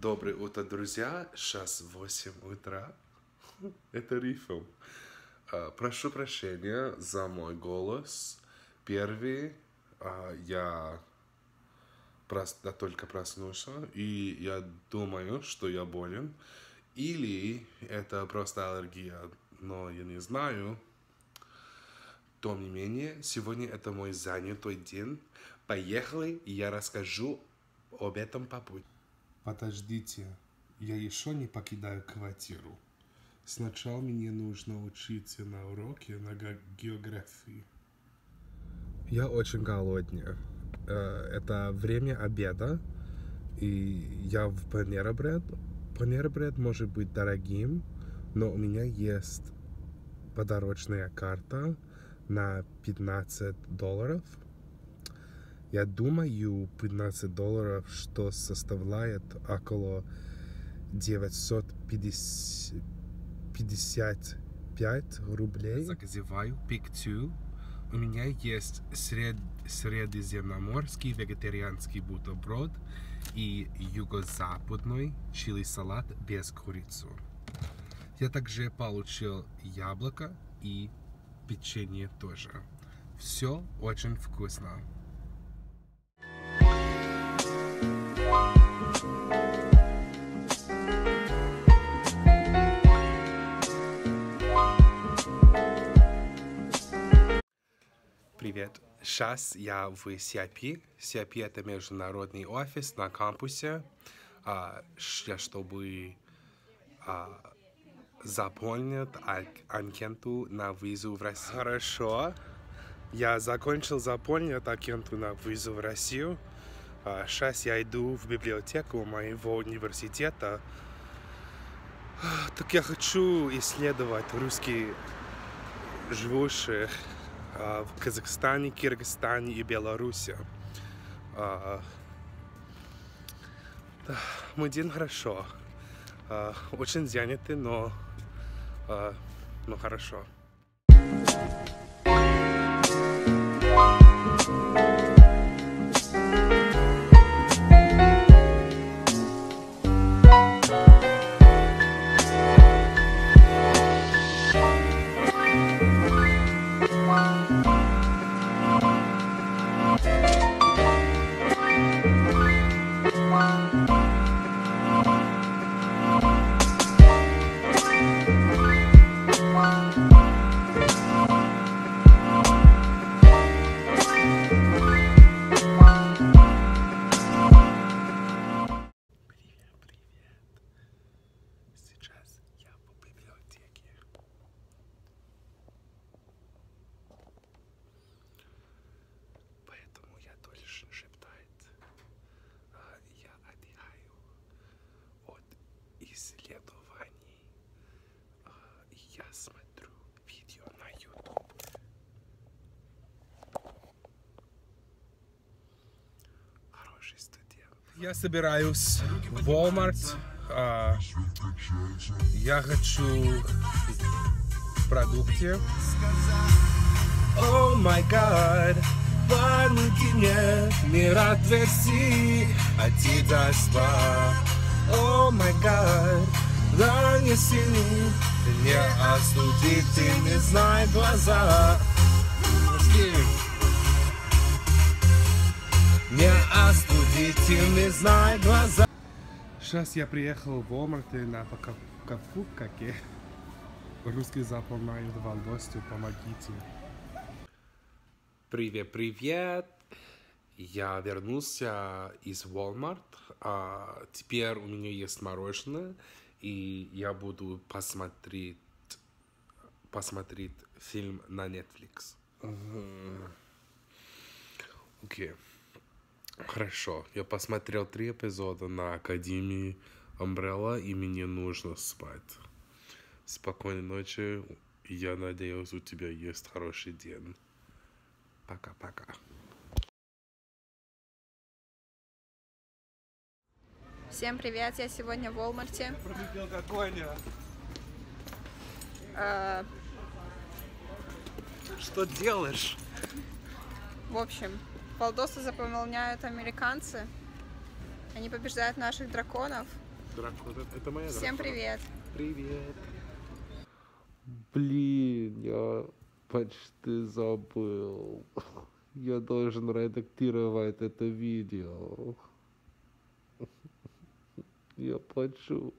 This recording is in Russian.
Доброе утро, друзья. Сейчас 8 утра. Это рифм. А, Прошу прощения за мой голос. Первый, а, я прос- я только проснулся, и я думаю, что я болен. Или это просто аллергия, но я не знаю. Тем не менее, сегодня это мой занятой день. Поехали, и я расскажу об этом по пути. Подождите, я еще не покидаю квартиру. Сначала мне нужно учиться на уроке на ге- географии. Я очень голодный. Э, Это время обеда, и я в Панера-бред. Панера-бред может быть дорогим, но у меня есть подарочная карта на 15 долларов. Я думаю, 15 долларов, что составляет около 955 рублей. Заказываю пиктю. У меня есть сред... средиземноморский вегетарианский бутерброд и юго-западный чили-салат без курицы. Я также получил яблоко и печенье тоже. Все очень вкусно. Привет. Сейчас я в CIP. CIP это международный офис на кампусе. А, чтобы а, заполнить ан- анкету на визу в Россию. Хорошо. Я закончил заполнить анкету на визу в Россию. Сейчас я иду в библиотеку моего университета. А, Так я хочу исследовать русские живущие а, в Казахстане, Кыргызстане и Беларуси. А, Мой день хорошо. А, Очень занятый, но, а, но хорошо. Привет, Я собираюсь в Walmart. А, Я хочу продукты. О май гад, помоги мне, мир отверсти от тебя зла. О май гад, донеси не остуди, ты не знай глаза. Не остудите, не знай глаза. Сейчас я приехал в Walmart и на покупку, как и русский заполняет волости, помогите. Привет, привет. Я вернулся из Walmart. А, теперь у меня есть мороженое, и я буду посмотреть, посмотреть фильм на Netflix. Окей. Хорошо. Я посмотрел три эпизода на Академии Umbrella, и мне нужно спать. Спокойной ночи. Я надеюсь, у тебя есть хороший день. Пока-пока. Всем привет, я сегодня в Walmart. Пробил как Коня. Э, Что делаешь? в общем, полдосы заполняют американцы. Они побеждают наших драконов. Дракон, это моя Всем привет. Привет. Блин, я почти забыл. Я должен редактировать это видео. Я плачу.